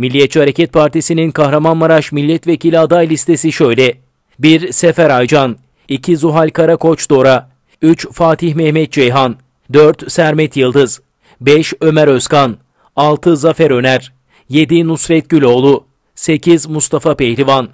Milliyetçi Hareket Partisi'nin Kahramanmaraş milletvekili aday listesi şöyle. 1. Sefer Aycan 2. Zuhal Karakoç Dora 3. Fatih Mehmet Ceyhan 4. Sermet Yıldız 5. Ömer Özkan 6. Zafer Öner 7. Nusret Güloğlu 8. Mustafa Pehlivan